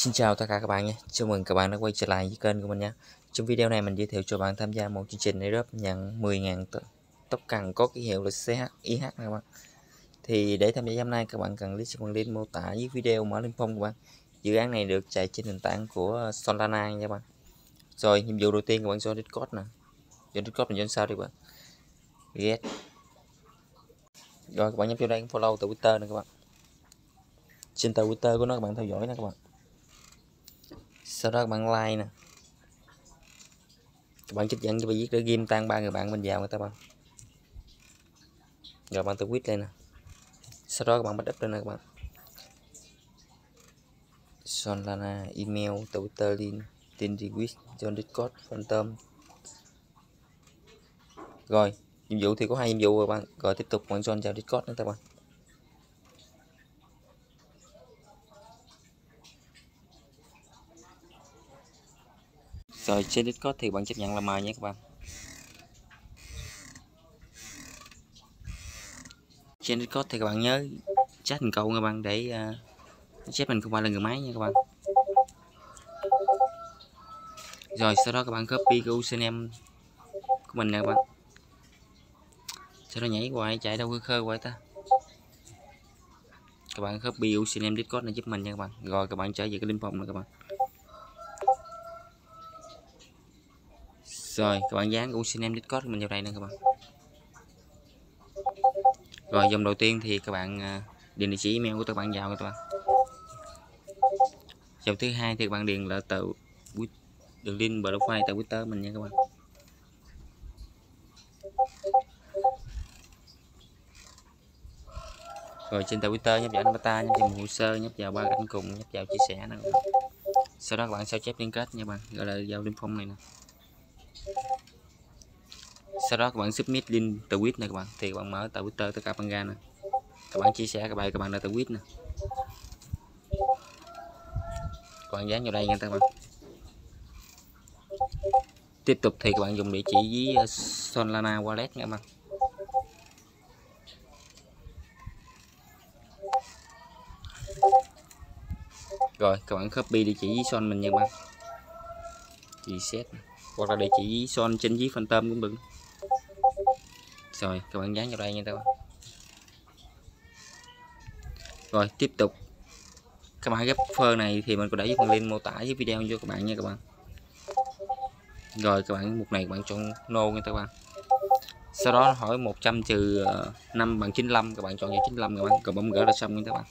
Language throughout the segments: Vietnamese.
Xin chào tất cả các bạn nhé, chào mừng các bạn đã quay trở lại với kênh của mình nhé. Trong video này mình giới thiệu cho bạn tham gia một chương trình airdrop nhận 10.000 tóc cần có ký hiệu là CHIH này các bạn. Thì để tham gia hôm nay các bạn cần click phần link mô tả dưới video mở link phong của bạn. Dự án này được chạy trên nền tảng của Solana nha các bạn. Rồi nhiệm vụ đầu tiên các bạn cho Discord nè. Cho Discord mình cho sao đi các bạn? Get Rồi các bạn nhấp vô đây follow từ Twitter nè các bạn. Trên tờ Twitter của nó các bạn theo dõi nè các bạn sau đó các bạn like nè. Các bạn trích dẫn cho bài viết để ghim tan ba người bạn mình vào người ta bạn rồi bạn tự quyết lên nè. Sau đó các bạn bắt up lên nè các bạn. Solana email Twitter link tin request cho Discord, Phantom. Rồi, nhiệm vụ thì có hai nhiệm vụ rồi bạn. Rồi tiếp tục bạn join vào Discord nữa các bạn. Rồi trên Discord thì bạn chấp nhận là mời nha các bạn. Trên Discord thì các bạn nhớ chat mình câu các bạn để à, uh, chat mình không phải là người máy nha các bạn. Rồi sau đó các bạn copy cái username của mình nè các bạn. Sau đó nhảy qua chạy đâu khơi khơi hoài ta. Các bạn copy username discord này giúp mình nha các bạn. Rồi các bạn trở về cái link phòng này các bạn. Rồi, các bạn dán username discord mình vào đây nè các bạn. Rồi dòng đầu tiên thì các bạn à, điền địa chỉ email của các bạn vào các bạn. Dòng thứ hai thì các bạn điền là tờ đường link profile tại twitter mình nha các bạn. Rồi, trên tờ twitter nhấp vào avatar, nhấp vào hồ sơ, nhấp vào ba cạnh cùng, nhấp vào chia sẻ nè sau đó các bạn sao chép liên kết nha bạn, gọi là giao liên phong này nè sau đó các bạn submit link tweet này các bạn. Thì các bạn mở twitter tất cả bạn ra nè. Các bạn chia sẻ cái bài các bạn đã tweet nè. Các bạn dán vào đây nha các bạn. Tiếp tục thì các bạn dùng địa chỉ với ờ, Solana wallet nha các bạn. Rồi, các bạn copy địa chỉ với son mình nha các bạn reset hoặc là địa chỉ son trên dưới phantom cũng được. Rồi, các bạn dán vào đây nha các bạn. Rồi, tiếp tục. Các bạn gấp phơ này thì mình có để dưới phần link mô tả dưới video cho các bạn nha các bạn. Rồi, các bạn mục này các bạn chọn no nha các bạn. Sau đó hỏi 100 trừ ờ, 5 bằng 95 các bạn chọn vào 95 các bạn. Còn bấm gỡ là xong nha các bạn.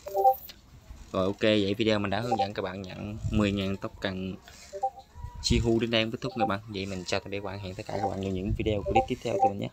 Rồi, ok, vậy video mình đã hướng dẫn các bạn nhận 10.000 tóc cần chi hu đến đây kết thúc các bạn. Vậy mình chào tạm biệt các bạn. Hẹn tất cả các bạn vào những video clip tiếp theo. Của mình nhé.